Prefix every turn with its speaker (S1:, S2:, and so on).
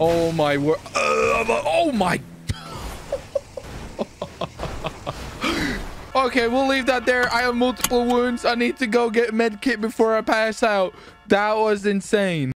S1: Oh my word. Uh, oh my. okay, we'll leave that there. I have multiple wounds. I need to go get med kit before I pass out. That was insane.